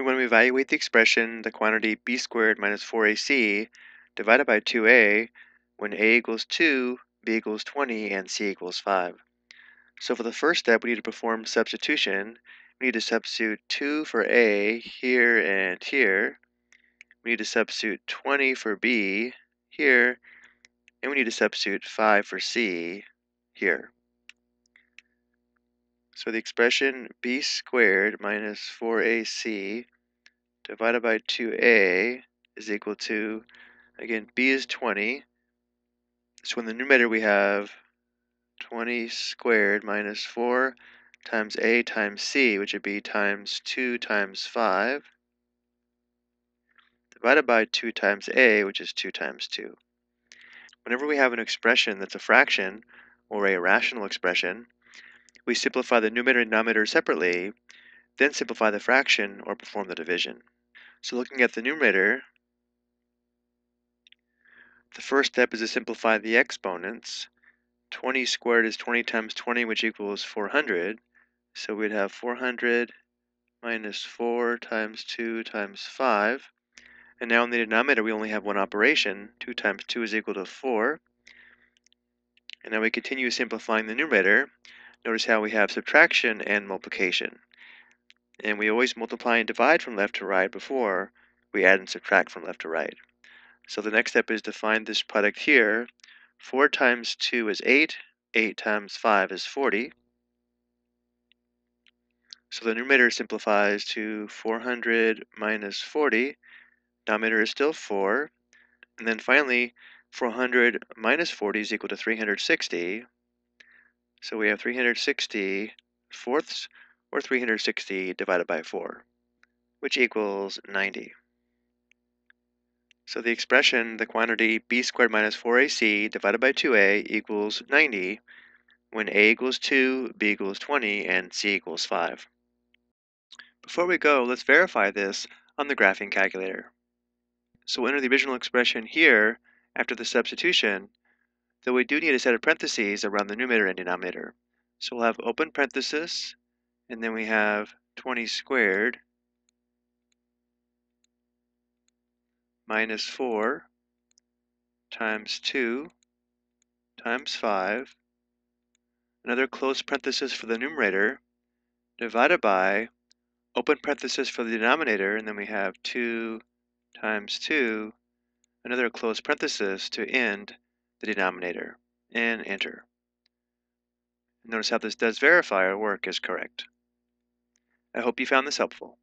We want to evaluate the expression, the quantity b squared minus 4ac divided by 2a when a equals 2, b equals 20, and c equals 5. So for the first step, we need to perform substitution. We need to substitute 2 for a here and here. We need to substitute 20 for b here. And we need to substitute 5 for c here. So the expression b squared minus 4ac divided by 2a is equal to, again, b is 20. So in the numerator we have 20 squared minus 4 times a times c, which would be times 2 times 5, divided by 2 times a, which is 2 times 2. Whenever we have an expression that's a fraction, or a rational expression, we simplify the numerator and denominator separately, then simplify the fraction or perform the division. So looking at the numerator, the first step is to simplify the exponents. 20 squared is 20 times 20, which equals 400. So we'd have 400 minus 4 times 2 times 5. And now in the denominator, we only have one operation. 2 times 2 is equal to 4. And now we continue simplifying the numerator. Notice how we have subtraction and multiplication. And we always multiply and divide from left to right before we add and subtract from left to right. So the next step is to find this product here. 4 times 2 is 8. 8 times 5 is 40. So the numerator simplifies to 400 minus 40. Denominator is still 4. And then finally, 400 minus 40 is equal to 360. So we have 360 fourths or 360 divided by 4, which equals 90. So the expression, the quantity b squared minus 4ac divided by 2a equals 90 when a equals 2, b equals 20, and c equals 5. Before we go, let's verify this on the graphing calculator. So we'll enter the original expression here after the substitution, though we do need a set of parentheses around the numerator and denominator. So we'll have open parenthesis, and then we have 20 squared minus 4 times 2 times 5, another close parenthesis for the numerator, divided by open parenthesis for the denominator, and then we have 2 times 2, another close parenthesis to end the denominator, and enter. Notice how this does verify our work is correct. I hope you found this helpful.